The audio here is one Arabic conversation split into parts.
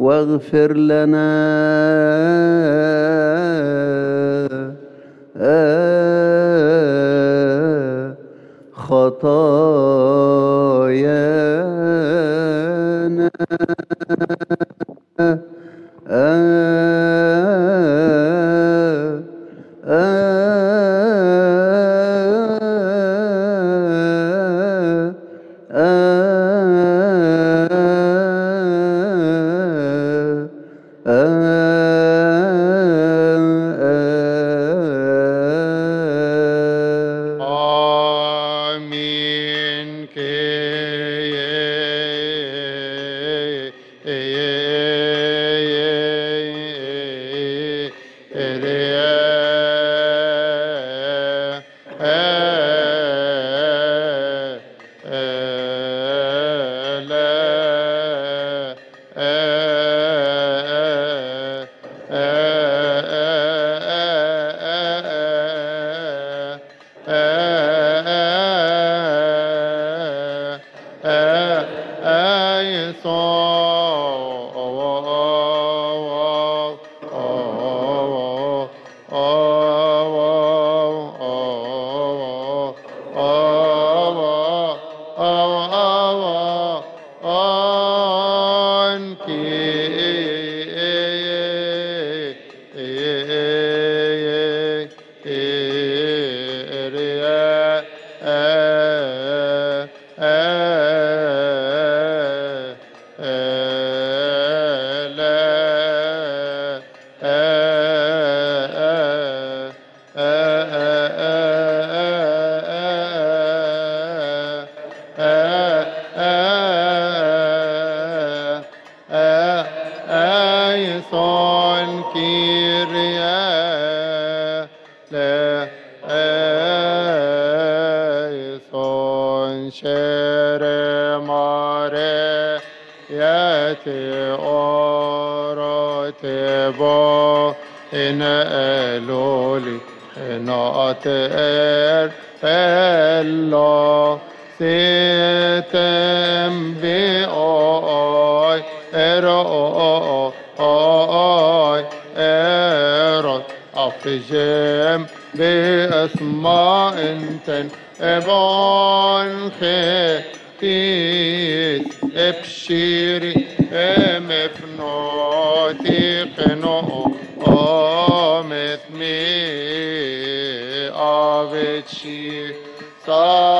واغفر لنا. خطايانا sitem bi oi ero oi erot أفجم بأسماء تنبون خيتيس ابشيري مفنوتي قنو أمثمي أبتشي صارت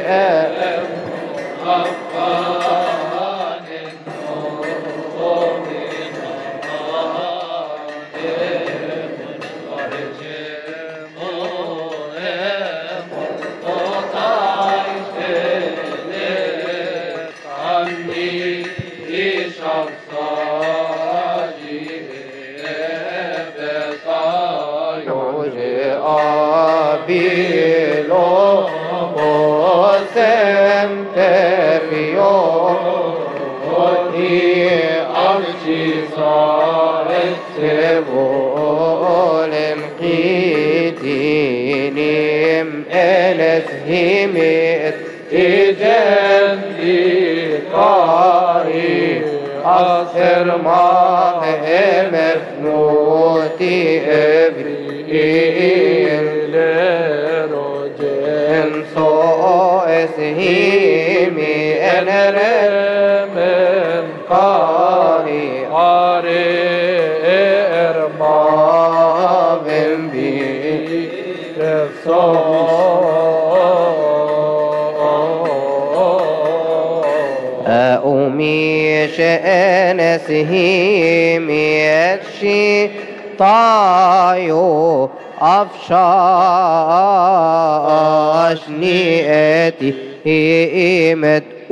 وسم تفيو ودي أرشي صارت سبولم قيتينيم أنس همت إجندي قاري أصر ما مفنوتي إبريل أنا من قاري قاري إرباب بي أمي شأنس هيمي أتشي طايو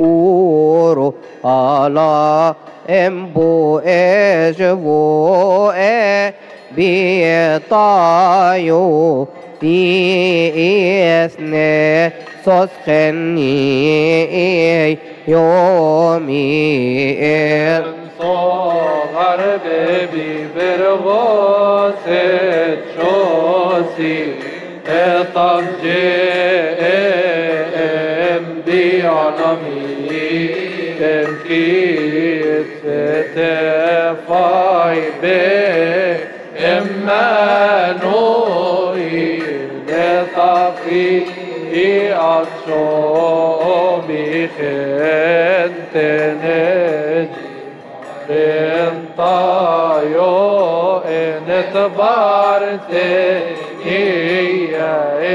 أفشاشني أتي هيمت أورو على إمبو إجبو إيه بيطايو تيسني سوسخني يومي صغر ببي برغوث شوسي طب جيم بعالمي تنكيت تفاي بي إما نوي لطفي أتشو بخنتنج انطايو ان اعتبرت هي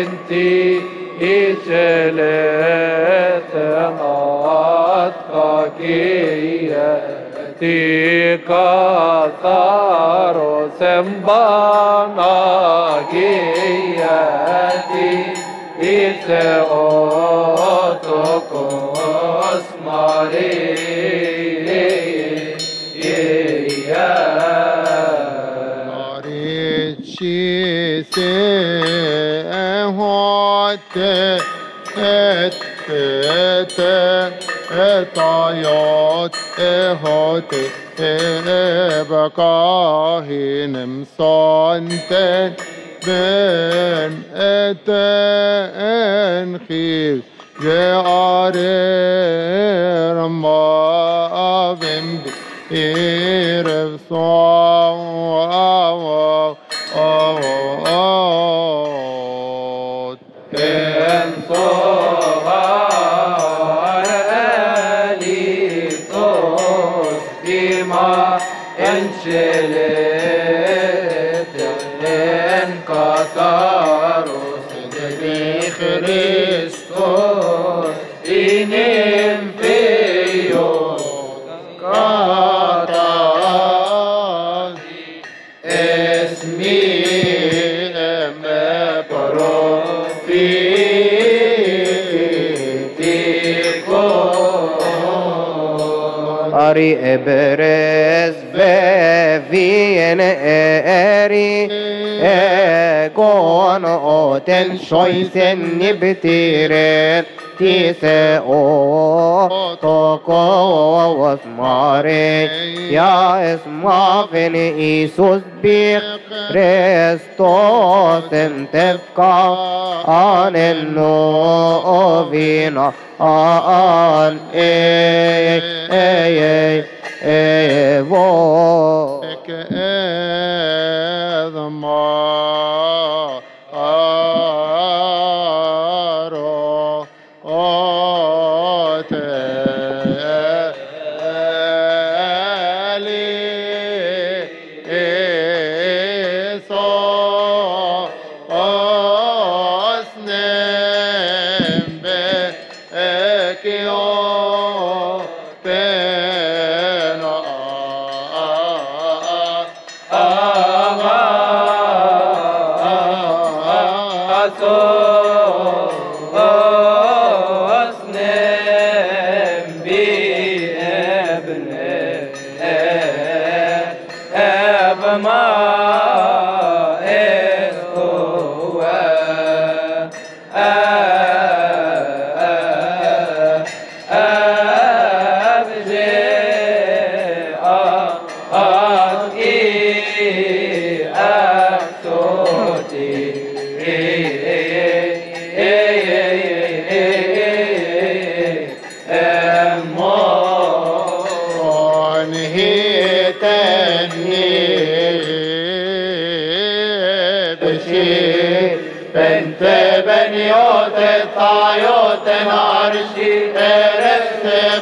انتي اشلت ناتقاكية تيكا ثارو سمبانا كياتي إسعوتكوس ماري Arici se hote et et etajat ehate ebakahinem santen ben eten khir geare ramavim irfsan بما انشلت انكسروا صدقي خريستوس Ari ebres bevien eri Egon otel soysenni bitirir Tise o toko osmare Ya esma fin Isus bir Kristosin tefka Anin novina An ey ey ey ey ey ey ey ey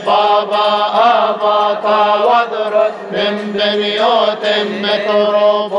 بابا اباطا ودرس من بنيوت متروبوليتيس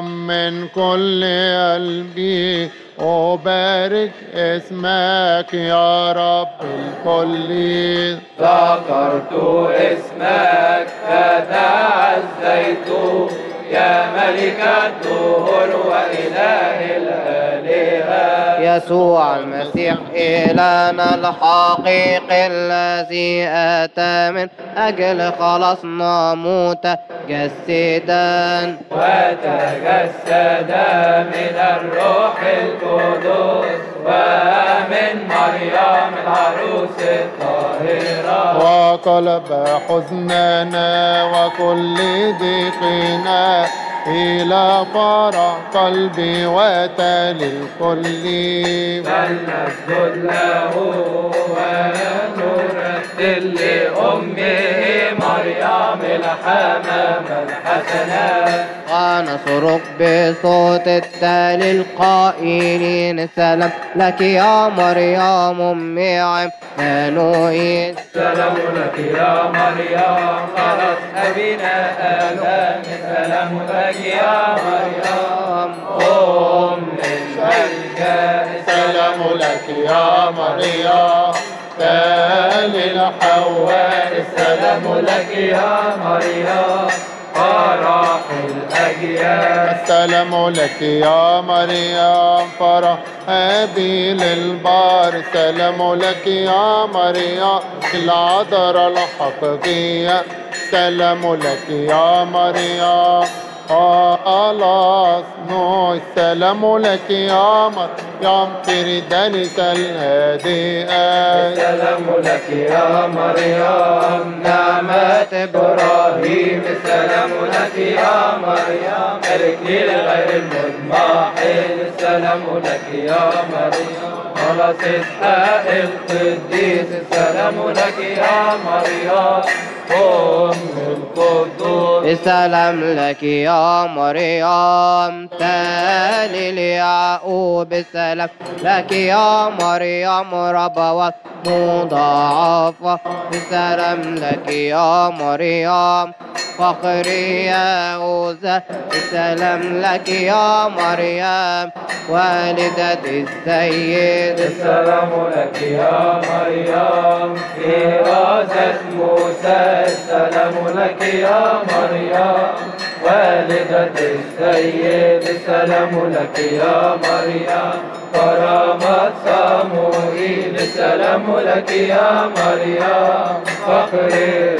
من كل قلبي أبارك اسمك يا رب الكل. ذكرت اسمك فتعزيت يا ملك الدهور وإله الآلهة يسوع المسيح إلهنا الحقيقي الذي أتى من أجل خلصنا متجسدا وتجسد من الروح القدس ومن مريم الطاهرة وقلب حزننا وكل ضيقنا إلى فرح قلبي وتل الكل. فلنسجد له ونرتل لأمه مريم الحمام الحسنات ونصرخ بصوت التالي القائلين سلام لك يا مريم أم عمانوئيل سلام لك يا مريم خلاص أبينا آدم سلام لك يا مريم أم الملكة سلام لك يا مريم. تالي الحواء السلام لك يا مريم فرح الأجيال. السلام لك يا مريم فرح هابيل البار. سلام لك يا مريم العذراء الحقيقية سلام لك يا مريم خلاص نوح السلام لك يا مريم فردانس الهادئة السلام لك يا مريم نعمة إبراهيم السلام لك يا مريم الإكليل غير المضمحل السلام لك يا مريم خلاص إسحاق القديس السلام لك يا مريم السلام لك يا مريم تالي ليعقوب السلام لك يا مريم ربوات مضاعفة السلام لك يا مريم فخري يا السلام لك يا مريم. والدة السيد. السلام لك يا مريم. في راسة موسى السلام لك يا مريم. والدة السيد السلام لك يا مريم. كرامة صموئيل السلام لك يا مريم. فخر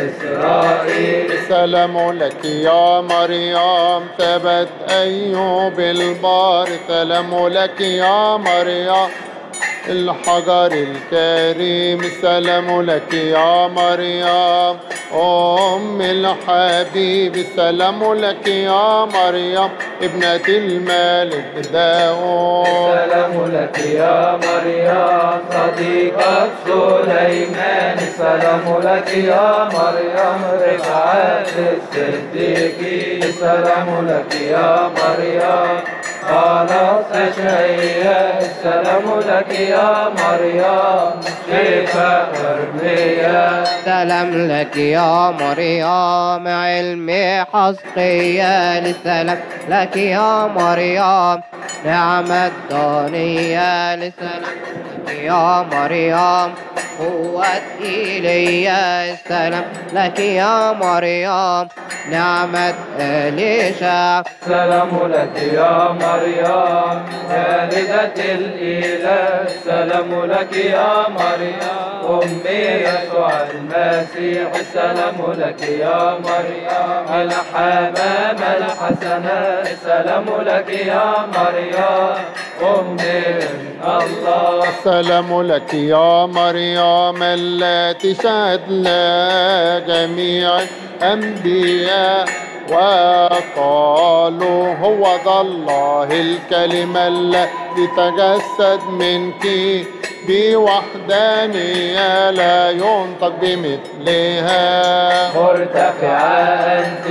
إسرائيل. سلام لك يا مريم. ثبت أيوب البار. سلام لك يا مريم. الحجر الكريم سلام لك يا مريم. أم الحبيب سلام لك يا مريم. ابنة الملك داود. السلام لك يا مريم. صديقة سليمان السلام لك يا مريم. رفعت الصديقين السلام لك يا مريم. خلاص أشعياء السلام لك يا مريم. شفاء أرميا سلام لك يا مريم علمي حسقية للسلام لك يا مريم. نعمة دانية للسلام. يا مريم قوة إيليا السلام لك يا مريم نعمة إليشا السلام لك يا مريم والدة الإله السلام لك يا مريم أمي يسوع المسيح. السلام لك يا مريم الحمام الحسنة. السلام لك يا مريم السلام لك يا مريم التي شهد لها جميع الأنبياء. وقالوا هو ذا الله الكلمة التي تجسد منك بوحدانية لا ينطق بمثلها. مرتفعة أنت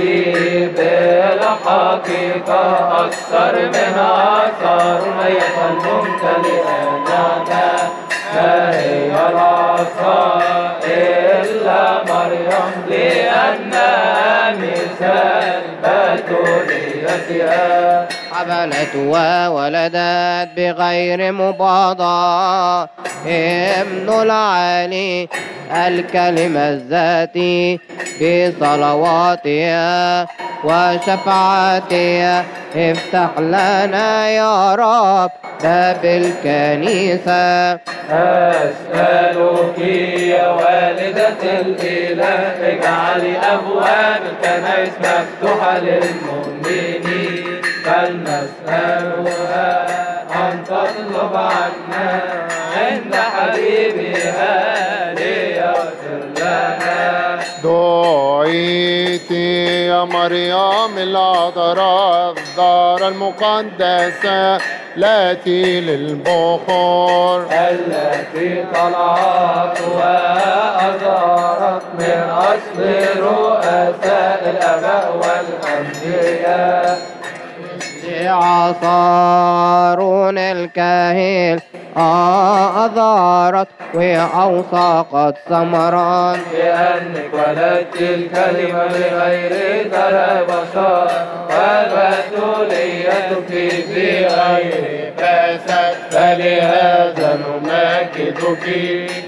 بالحقيقة أكثر من آثار ما هي العصا إلا مريم لأنها حملت وولدت بغير مباضاة ابن العالي الكلمة الذاتي بصلواتها وشفاعتها افتح لنا يا رب باب الكنيسة. أسألك يا والدة الإله اجعلي أبواب الكنائس مفتوحة للمؤمنين. فلنسألها أن تطلب عنا عند حبيبها مريم العذراء الدار المقدسة التي للبخور التي طلعت وأزارت من أصل رؤساء الآباء والأنبياء. عصارون الكاهل أظهرت وأوثقت ثمرا. بأنك ولدت الكلمة بغير ترى بشر والبتولية في غير فساد فلهذا نماكدك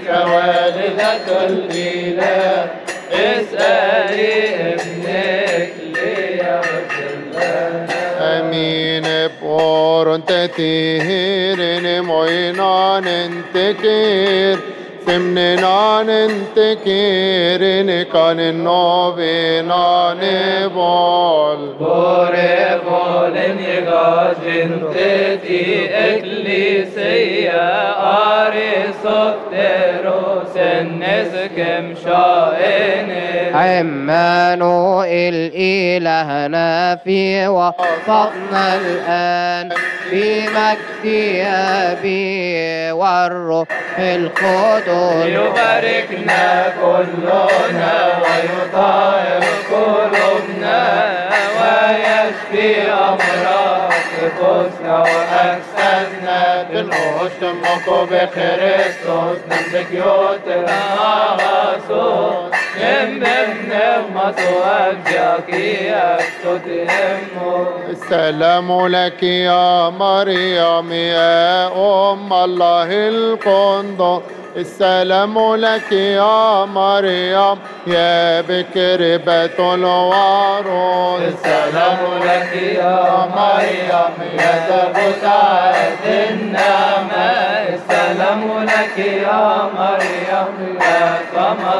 كوالدة الإله. اسألي ابنك tetir, moinanen tekir, temnenanen tekir, kanen novenanen bol. Bore Vore volen jegazin teti eklisия arisotteros enneskem shaene عمانوئيل إلهنا في وسطنا الآن بمجد أبي والروح القدس. يباركنا كلنا ويطهر قلوبنا. ويشفي أمراض نفوسنا وأجسادنا بالمشتمك بخريستوس نملك مصوابجك يكتدمو السلام لك يا مريم يا أم الله القندس السلام لك يا مريم يا بكر بيت الوارث. السلام لك يا مريم يا زبطات النعمة السلام لك يا مريم يا طعمة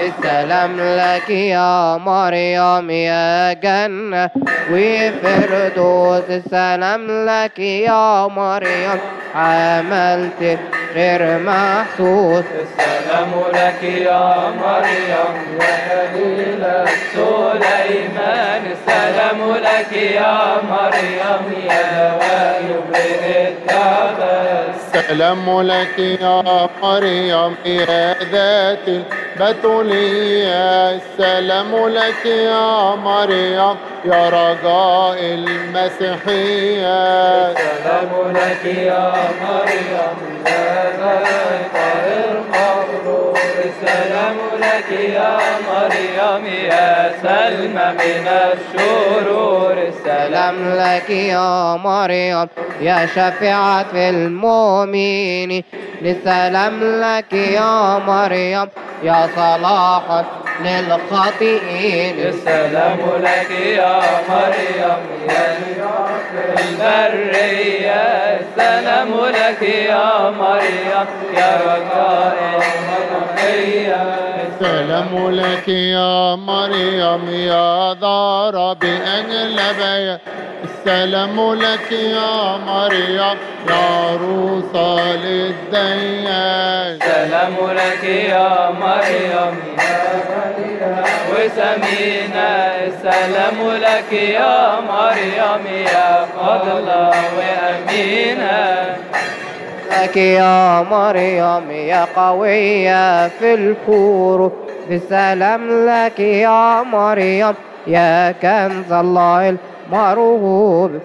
السلام لك يا مريم يا جنة وفردوس. السلام لك يا مريم عملت غير محسوس. السلام لك يا مريم يا خليلة سليمان. السلام لك يا مريم يا ويبرئ التعبس السلام لك يا مريم يا ذات البتولية. السلام لك يا مريم يا رجاء المسيحية. السلام لك يا مريم السلام لك يا مريم يا سلمى من الشرور السلام سلام لك يا مريم يا شفيعة المؤمنين. لسلام لك يا مريم يا صلاح للخاطئين السلام لك يا مريم يا البرية. السلام لك يا مريم يا رجاء المنحية السلام لك يا مريم يا دار بأغلبية السلام لك يا مريم يا عروسة للديان سلام لك يا مريم وسمينة السلام لك يا مريم يا فضلة وأمينة لك يا مريم يا قوية في الكور. بسلام لك يا مريم يا كنز الله المرهوب.